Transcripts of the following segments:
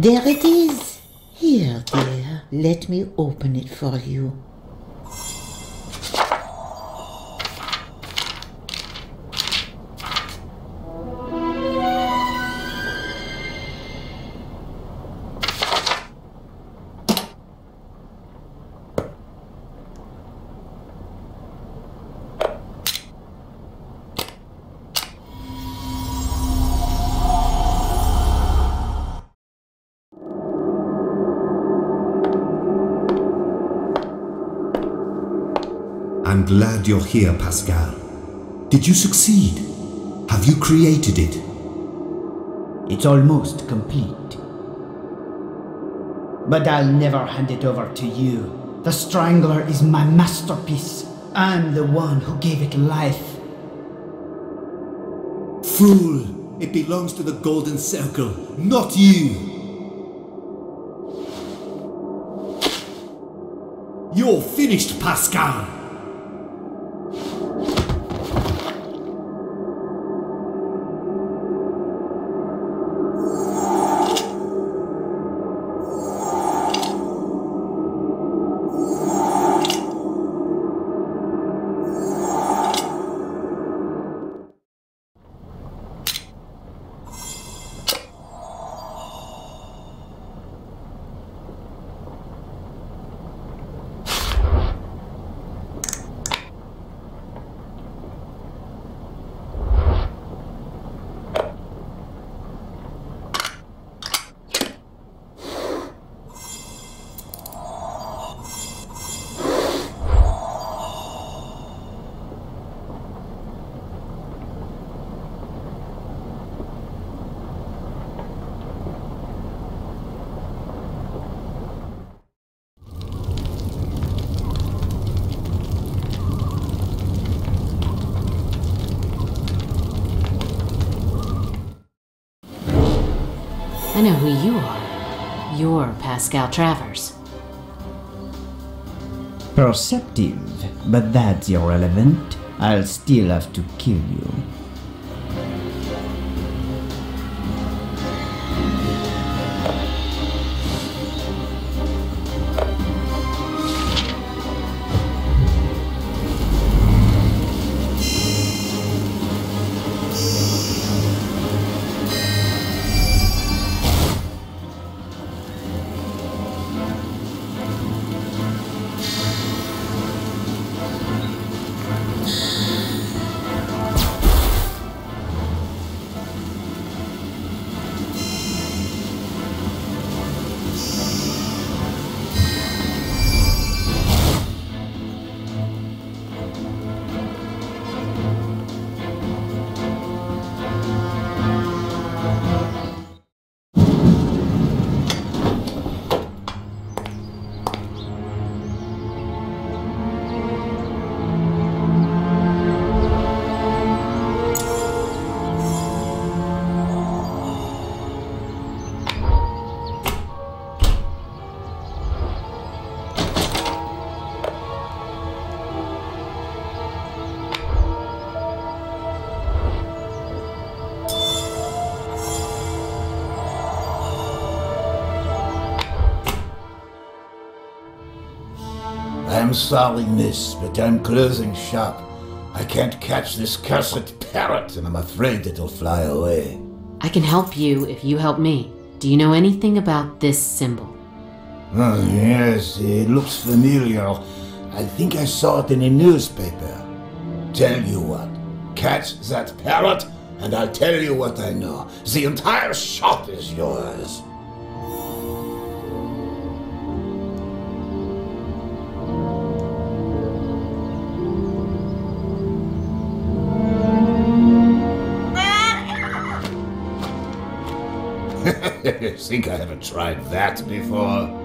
There it is. Here, dear. Let me open it for you. I'm glad you're here, Pascal. Did you succeed? Have you created it? It's almost complete. But I'll never hand it over to you. The Strangler is my masterpiece. I'm the one who gave it life. Fool! It belongs to the Golden Circle, not you! You're finished, Pascal! I know who you are. You're Pascal Travers. Perceptive, but that's irrelevant. I'll still have to kill you. I'm sorry, miss, but I'm closing shop. I can't catch this cursed parrot, and I'm afraid it'll fly away. I can help you if you help me. Do you know anything about this symbol? Oh, yes, it looks familiar. I think I saw it in a newspaper. Tell you what, catch that parrot, and I'll tell you what I know. The entire shop is yours. Think I haven't tried that before?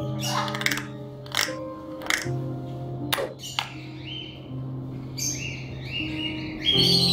Thank you.